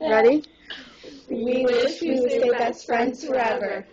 Ready? We wish we would stay best friends forever.